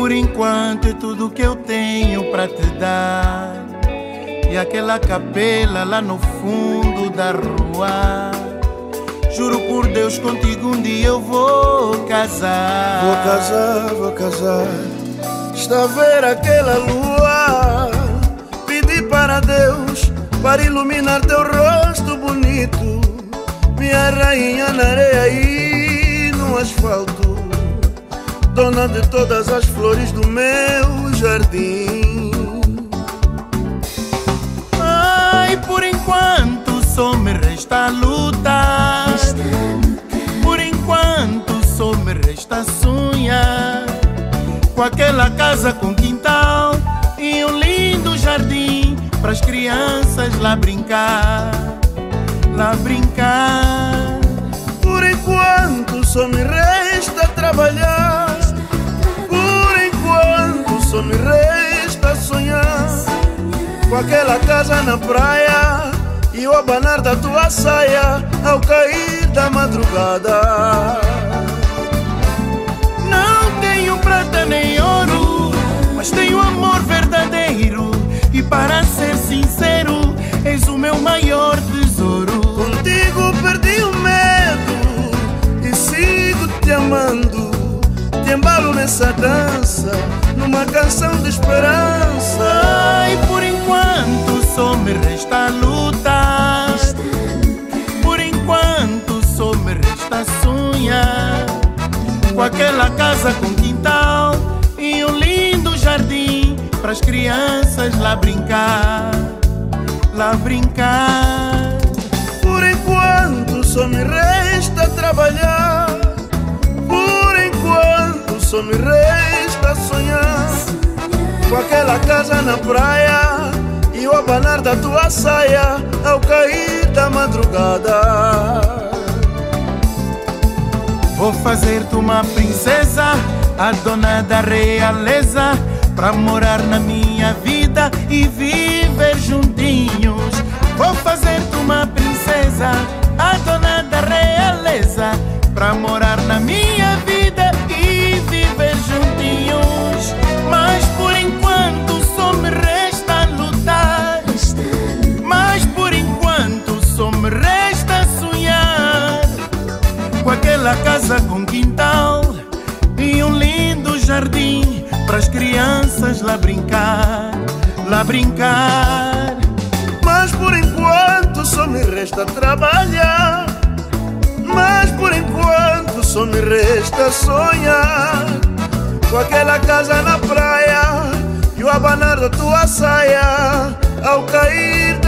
Por enquanto é tudo que eu tenho para te dar. E aquela capela lá no fundo da rua. Juro por Deus, contigo um dia eu vou casar. Vou casar, vou casar. Está a ver aquela lua? Pedi para Deus para iluminar teu rosto bonito. Minha rainha na areia e no asfalto. Dona de todas as flores do meu jardim. Ai, por enquanto só me resta lutar. Por enquanto só me resta sonhar com aquela casa com quintal e um lindo jardim para as crianças lá brincar, lá brincar. Por enquanto só me resta trabalhar. Só me resta sonhar com aquela casa na praia e o abanar da tua saia ao cair da madrugada. Não tenho prata nem ouro, mas tenho amor verdadeiro. E para ser sincero, és o meu maior tesouro. Contigo perdi o medo e sigo te amando. Te embalo nessa dança, numa canção de esperança. Ai, por enquanto só me resta lutar. Por enquanto só me resta sonhar com aquela casa com quintal e um lindo jardim para as crianças lá brincar, lá brincar. Por enquanto só me resta trabalhar. Por enquanto só me resta sonhar casa na praia e o abanar da tua saia ao cair da madrugada. Vou fazer-te uma princesa, a dona da realeza, pra morar na minha vida aquela casa com quintal e um lindo jardim para as crianças lá brincar, lá brincar. Mas por enquanto só me resta trabalhar. Mas por enquanto só me resta sonhar com aquela casa na praia e o abanar da tua saia ao cair